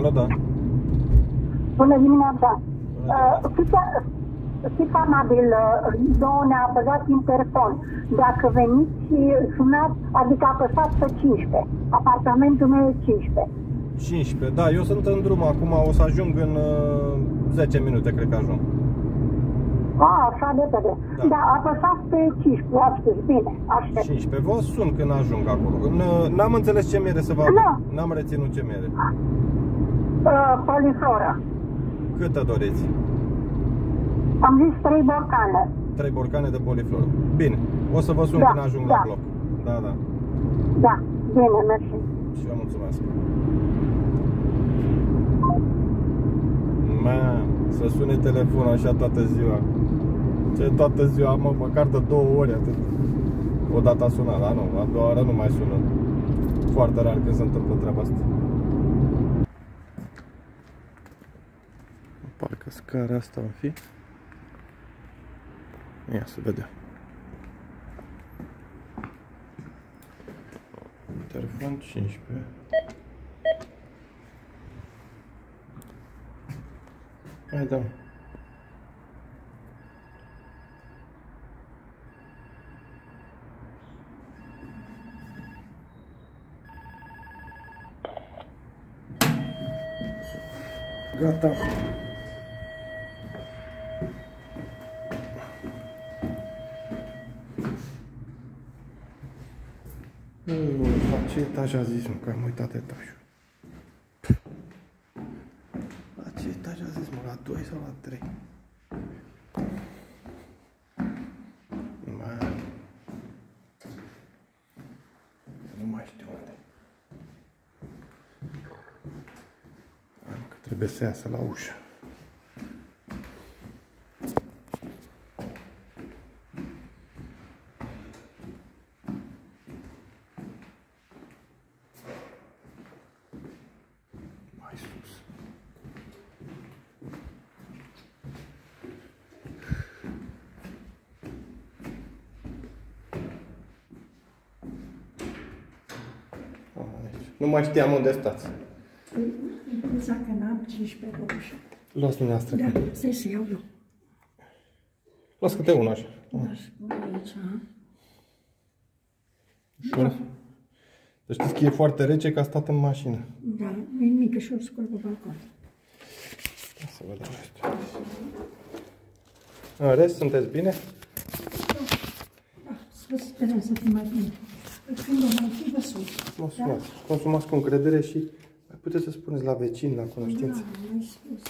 Alo, da. Bună dimineața! Uh, fiți, fiți amabil, uh, două ne-a apăsat interfon. Dacă veniți și sunați, adică apăsați pe 15. Apartamentul meu e 15. 15. Da, eu sunt în drum acum, o să ajung în uh, 10 minute, cred că ajung. A, așa de repede. Da. Da. da, apăsați pe 15, astăzi, bine, aștept. 15. Vă sun când ajung acolo. N- N-am înțeles ce miere să vă aduc. Da. N-am reținut ce miere. Uh, poliflora. Câtă doriți? Am zis trei borcane. 3 borcane de poliflor. Bine, o să vă sun Da, când ajung la da. bloc. Da, da. Da, bine, mersi. Și eu mulțumesc. Man, să sune telefonul așa toată ziua. Ce toată ziua, mă, măcar de două ori atât. O dată a sunat, dar nu, a doua oară nu mai sună. Foarte rar când se întâmplă treaba asta. Parcă scara asta va fi. Ia să vedem. Telefon 15. Hai da. Gata. Uu, la ce etaj a zis, mă, că am uitat etajul. La ce etaj a zis, mă, la 2 sau la 3? Man. Nu mai știu unde. Am că trebuie să iasă la ușă. Mai sus. Aici. Nu mai știam unde stați. Pensa că n-am 15 pe ușă. Luați dumneavoastră. Da, Da. stai să iau eu. Luați câte una așa. Dar spune aici, ha? Ușor. Să știți că e foarte rece că a stat în mașină. Da, e mică și o scol pe balcon. Ia să vedem asta. În rest, sunteți bine? Da, să sperăm să fim mai bine. Când o mai fi, vă sun. Mă sunați. Consumați cu încredere și mai puteți să spuneți la vecini, la Da, cunoștințe. mai spus.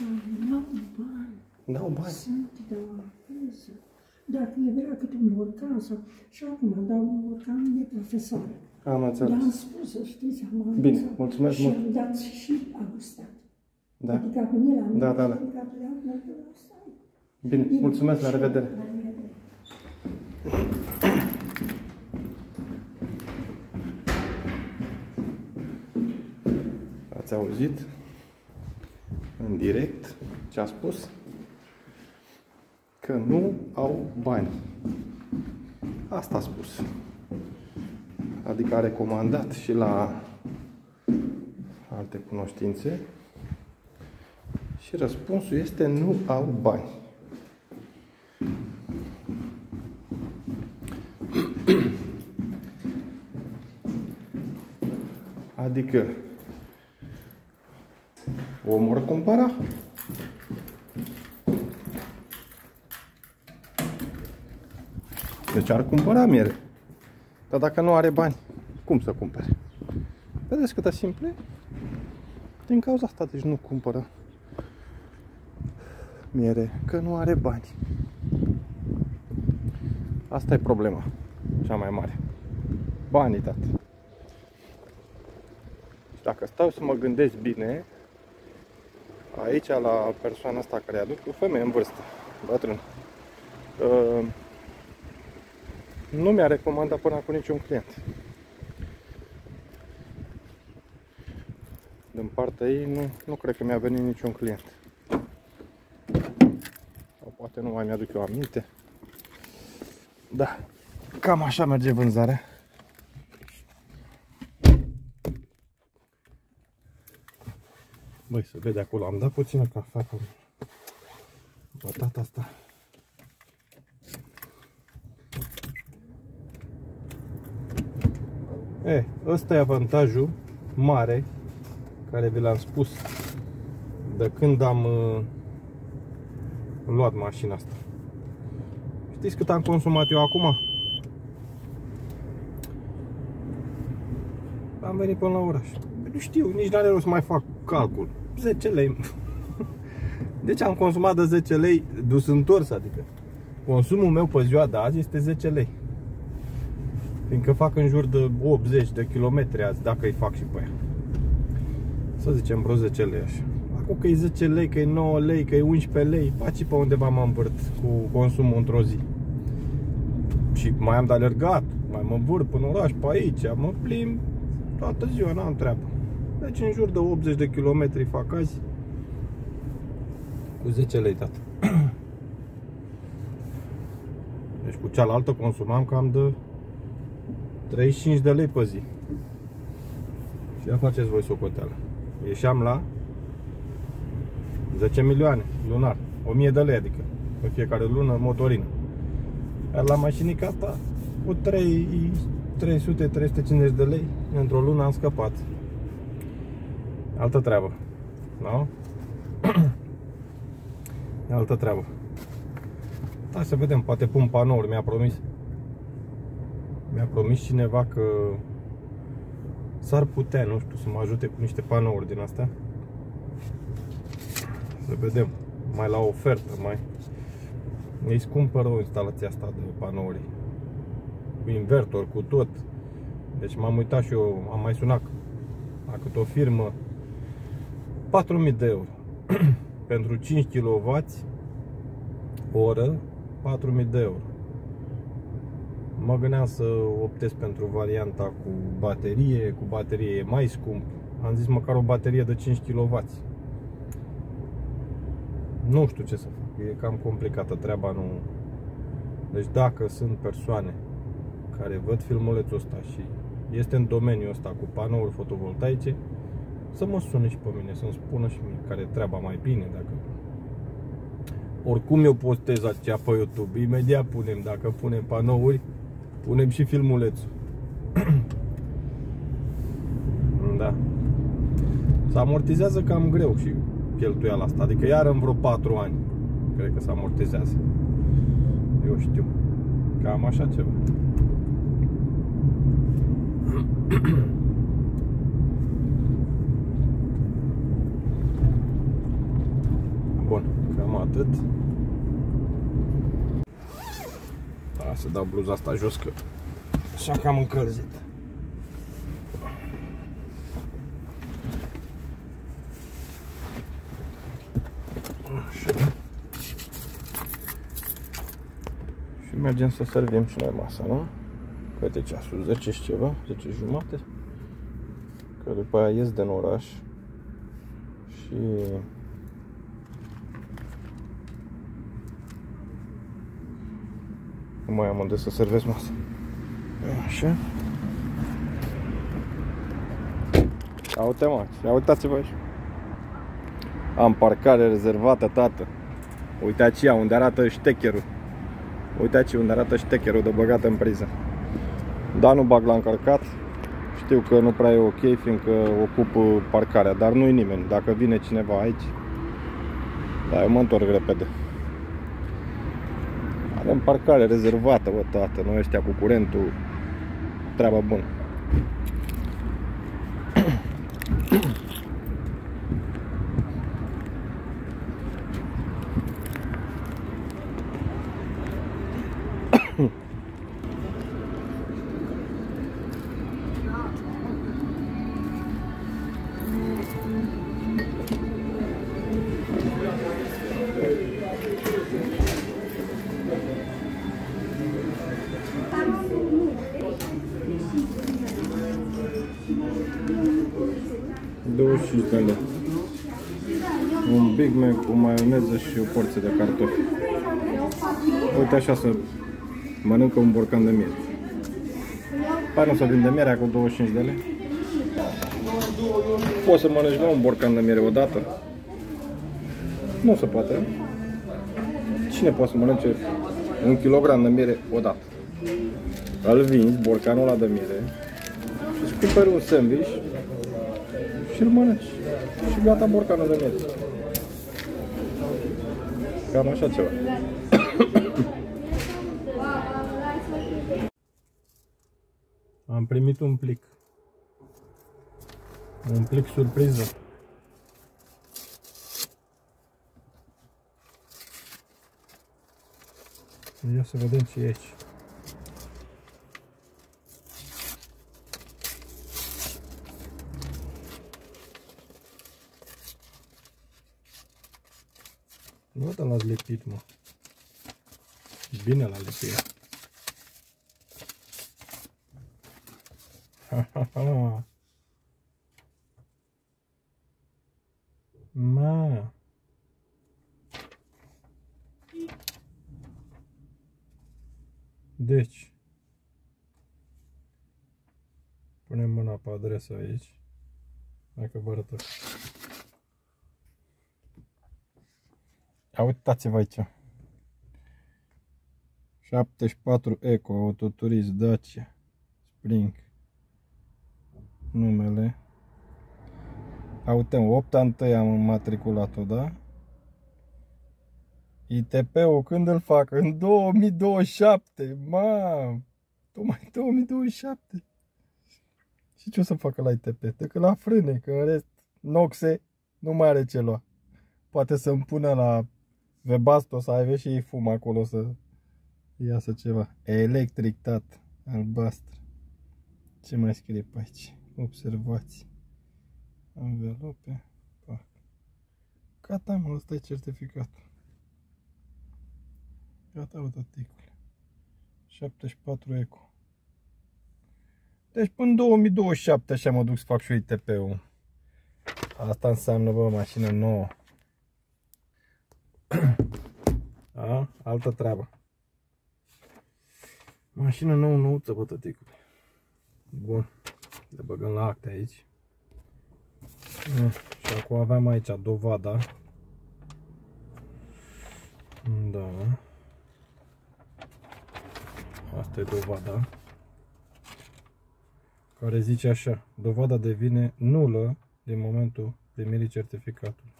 Da, n-au bani. N-au bani. Sunt de la acasă. Dacă e vrea câte un borcan sau... Și acum dau un borcan de profesoară. Am Dar înțeles. am spus, să știți, am Bine, anunțat. mulțumesc și mult. am dat și a gustat. Da. Adică a venit la mine Da, da, da. și a dat la mine, asta e. Bine, mulțumesc, la revedere. La revedere. Ați auzit în direct ce a spus? Că nu au bani. Asta a spus. Adică a recomandat și la alte cunoștințe și răspunsul este nu au bani. Adică omul ar cumpăra. Deci ar cumpăra miere. Dar dacă nu are bani, cum să cumpere? Vedeți cât de simplu e? Din cauza asta, deci nu cumpără miere, că nu are bani. Asta e problema cea mai mare. Banii, tati. Și dacă stau să mă gândesc bine, aici la persoana asta care aduc, o femeie în vârstă, bătrân. Uh, nu mi-a recomandat până acum niciun client. Din partea ei nu, nu cred că mi-a venit niciun client. Sau poate nu mai mi-aduc eu aminte. Da, cam așa merge vânzarea. Băi, se vede acolo, am dat puțină cafea pe bătata asta. E, ăsta e avantajul mare care vi l-am spus de când am uh, luat mașina asta. Știți cât am consumat eu acum? Am venit până la oraș. Nu știu, nici n-are rost să mai fac calcul. 10 lei. Deci am consumat de 10 lei dus întors, adică consumul meu pe ziua de azi este 10 lei. Fiindcă fac în jur de 80 de kilometri azi, dacă îi fac și pe ea. Să zicem vreo 10 lei așa. Acum că e 10 lei, că e 9 lei, că e 11 lei, paci pe undeva mă învârt cu consumul într-o zi. Și mai am de alergat, mai mă învârt până oraș, pe aici, mă plimb toată ziua, n-am treabă. Deci în jur de 80 de kilometri fac azi cu 10 lei, tată. Deci cu cealaltă consumam cam de 35 de lei pe zi. Și ia faceți voi socoteală. Ieșeam la 10 milioane lunar. 1000 de lei, adică pe fiecare lună motorină. Iar la mașinica asta cu 300-350 de lei într-o lună am scăpat. Altă treabă. Nu? E altă treabă. Hai să vedem, poate pun panouri, mi-a promis. Mi-a promis cineva că s-ar putea, nu știu, să mă ajute cu niște panouri din astea. Să vedem, mai la ofertă, mai... E scumpă rău instalația asta de panouri. Cu invertor, cu tot. Deci m-am uitat și eu, am mai sunat la câte o firmă 4000 de euro. Pentru 5 kW oră 4000 de euro. Mă gândeam să optez pentru varianta cu baterie cu baterie e mai scump. Am zis măcar o baterie de 5 kW nu știu ce să fac e cam complicată treaba nu. Deci dacă sunt persoane care văd filmulețul ăsta și este în domeniul ăsta cu panouri fotovoltaice să mă sune și pe mine, să-mi spună și mie care treaba mai bine, dacă oricum eu postez aceea pe YouTube, imediat punem, dacă punem panouri, punem și filmulețul. da. Se amortizează cam greu și cheltuiala asta, adică iar în vreo 4 ani, cred că se amortizează. Eu știu. Cam așa ceva. Bun, cam atât. Da, să dau bluza asta jos că așa că am încălzit. Și mergem să servim și noi masa, nu? Uite ceasul, 10 și ceva, 10 jumate. Că după aia ies din oraș și Nu mai am unde să servesc masa. Așa. Ia uite mă, ia uitați-vă aici. Am parcare rezervată, tată. Uite aici unde arată ștecherul. Uite aici unde arată ștecherul de băgat în priză. Da, nu bag la încărcat. Știu că nu prea e ok, fiindcă ocup parcarea, dar nu-i nimeni. Dacă vine cineva aici, da, eu mă întorc repede. Avem parcare rezervată, bă, tată, noi ăștia cu curentul, treaba bună. De lei. Un Big Mac cu maioneză și o porție de cartofi. Uite așa să mănâncă un borcan de miere. Pare să vinde mierea cu 25 de lei. Poți să mănânci la un borcan de miere odată? Nu se poate. Cine poate să mănânce un kilogram de miere odată? Îl vinzi, borcanul ăla de miere, și îți cumperi un sandwich și îl mănânci. Și gata borcanul de miere. Cam așa ceva. Am primit un plic. Un plic surpriză. Ia să vedem ce e aici. L-ați lipit, mă. Bine l-a lipit. Ha, ha, ha. Ma. Deci. Punem mâna pe adresa aici. Hai că vă arătă. Ia uitați-vă aici. 74 Eco, autoturism Dacia Spring. Numele. Uite, 8 întâi am matriculat-o, da? ITP-ul când îl fac? În 2027, ma, tocmai 2027. Și ce o să facă la ITP? Decât la frâne, că în rest, noxe, nu mai are ce lua. Poate să-mi pună la Webasto să aibă și ei fum acolo să iasă ceva. Electric tat, albastru. Ce mai scrie pe aici? Observați. Învelope. Pac. Gata, mă, ăsta e certificatul. Gata, uite, ticule. 74 eco. Deci până 2027 așa mă duc să fac și ITP-ul. Asta înseamnă, bă, mașină nouă. A, altă treabă. Mașină nouă, nouță, bă, tăticule. Bun. Le băgăm la acte aici. Și acum avem aici dovada. Da. Asta e dovada. Care zice așa. Dovada devine nulă din momentul primirii certificatului.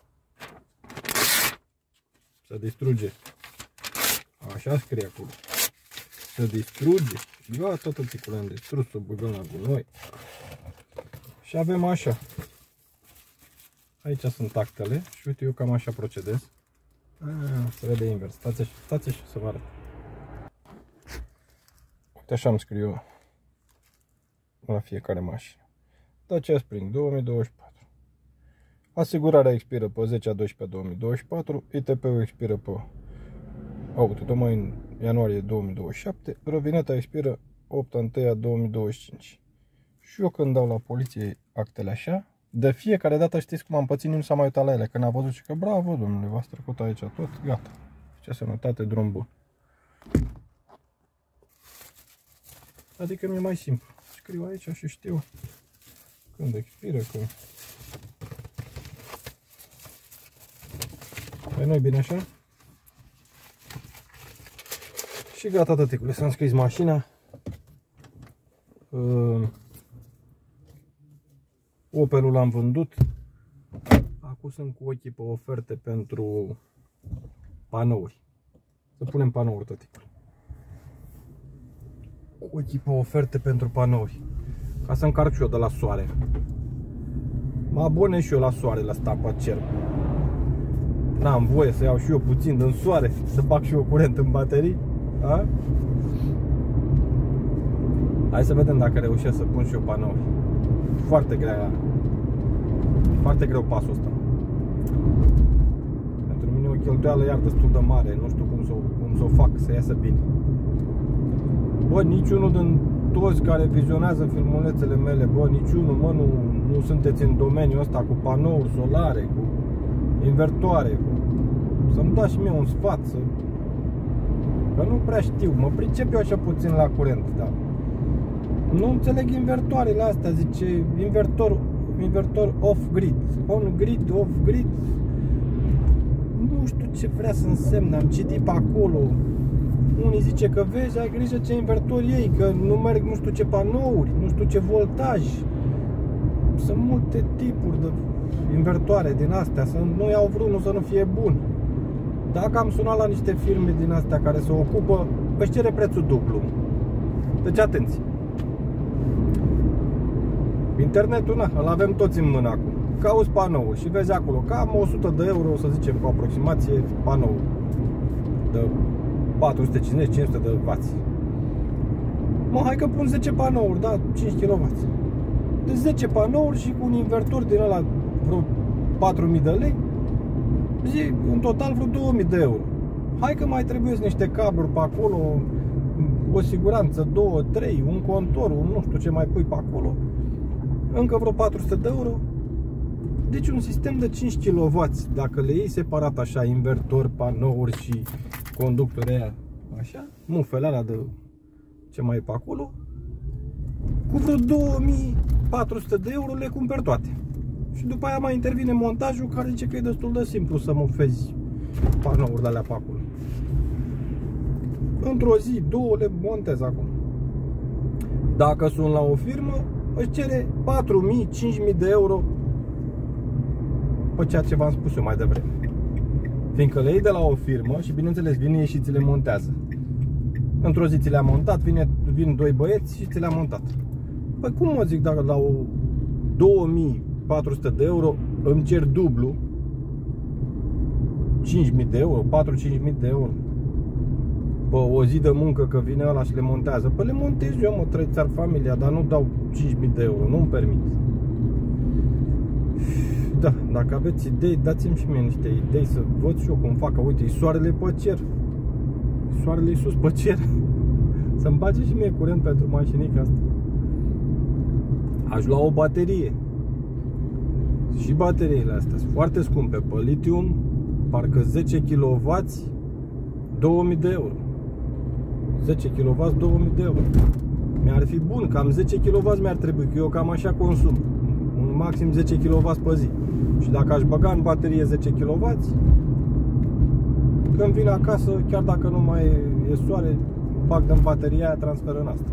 Se distruge. Așa scrie acolo. Se distruge. Gata, tot ticul am distrus, o băgăm la gunoi. Și avem așa. Aici sunt actele și uite eu cam așa procedez. Ah, se vede invers. Stați, stați și să vă arăt. Uite așa îmi scriu eu la fiecare mașină. Dacia Spring 2024. Asigurarea expiră pe 10 a 12 2024, ITP-ul expiră pe auto tocmai în ianuarie 2027, rovineta expiră 8 a 1 a 2025. Și eu când dau la poliție actele așa, de fiecare dată știți cum am pățit, nu s-a mai uitat la ele. Când a văzut și că bravo, domnule, v-ați trecut aici tot, gata. Ce sănătate, drum bun. Adică mi-e mai simplu. Scriu aici și știu când expiră, când... Păi nu bine așa? Și gata, tăticule, s-a înscris mașina. Uh, Opelul l-am vândut. Acum sunt cu ochii pe oferte pentru panouri. Să punem panouri, tăticule. Cu ochii pe oferte pentru panouri. Ca să încarc și eu de la soare. Mă abonez și eu la soare, la stapa cer. N-am voie să iau și eu puțin din soare, să bag și eu curent în baterii. A? Hai să vedem dacă reușesc să pun și eu panouri. Foarte grea foarte greu pasul ăsta. Pentru mine o cheltuială iar destul de mare. Nu știu cum să, cum să o fac să iasă bine. Bă, niciunul din toți care vizionează filmulețele mele bă, niciunul, mă, nu, nu sunteți în domeniul ăsta cu panouri solare cu invertoare cu... să-mi dați și mie un sfat să... că nu prea știu, mă pricep eu așa puțin la curent, da nu înțeleg invertoarele astea, zice, invertor, invertor off-grid. On-grid, off-grid. Nu știu ce vrea să însemne, am citit pe acolo. Unii zice că vezi, ai grijă ce invertor ei, că nu merg nu știu ce panouri, nu știu ce voltaj. Sunt multe tipuri de invertoare din astea, să nu iau vreunul să nu fie bun. Dacă am sunat la niște firme din astea care se ocupă, își cere prețul dublu. Deci atenție. Internetul, na, îl avem toți în mână acum. Cauți panoul și vezi acolo cam 100 de euro, să zicem, cu aproximație panou de 450-500 de W. Mă, hai că pun 10 panouri, da, 5 kW. De 10 panouri și cu un invertor din ăla vreo 4000 de lei, zi, în total vreo 2000 de euro. Hai că mai trebuie niște cabluri pe acolo, o siguranță, 2, 3, un contor, un nu știu ce mai pui pe acolo încă vreo 400 de euro. Deci un sistem de 5 kW, dacă le iei separat așa, invertor, panouri și conductori aia, așa, mufele alea de ce mai e pe acolo, cu vreo 2400 de euro le cumperi toate. Și după aia mai intervine montajul care zice că e destul de simplu să mufezi panouri de alea pe acolo. Într-o zi, două le montez acum. Dacă sunt la o firmă, își cere 4.000-5.000 de euro pe ceea ce v-am spus eu mai devreme. Fiindcă le iei de la o firmă și bineînțeles vine și ți le montează. Într-o zi ți le-a montat, vine, vin doi băieți și ți le-a montat. Păi cum mă zic dacă la o 2400 de euro îmi cer dublu 5.000 de euro, 4-5.000 de euro pe o zi de muncă că vine ăla și le montează. Păi le montez eu, mă, trei țar familia, dar nu dau 5.000 de euro, nu-mi permit. Da, dacă aveți idei, dați-mi și mie niște idei să văd și eu cum fac. Uite, soarele pe cer. Soarele e sus pe cer. Să-mi bage și mie curent pentru mașinica asta. Aș lua o baterie. Și bateriile astea sunt foarte scumpe. Pe litium, parcă 10 kW, 2000 de euro. 10 kW 2000 de euro. Mi-ar fi bun, cam 10 kW mi-ar trebui, că eu cam așa consum. Un maxim 10 kW pe zi. Și dacă aș băga în baterie 10 kW Când vin acasă, chiar dacă nu mai e soare Bag în bateria aia, transfer în asta.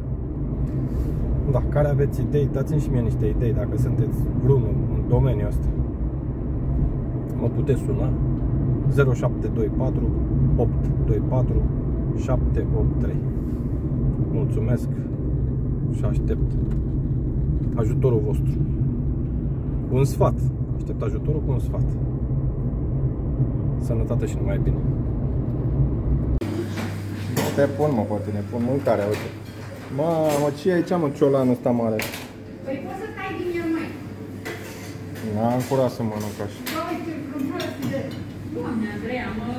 Da, care aveți idei, dați-mi și mie niște idei Dacă sunteți vreunul. în domeniul ăsta. Mă puteți suna? 0724 824 783 Mulțumesc și aștept ajutorul vostru. Cu un sfat. Aștept ajutorul cu un sfat. Sănătate și numai bine. Te pun mă pe tine, pun mâncarea, uite. Mamă, ce e aici mă ciolanul ăsta mare? Păi poți să tai din el mai. N-am curat să mănânc așa. Uite, Doamne, Andreea, mă...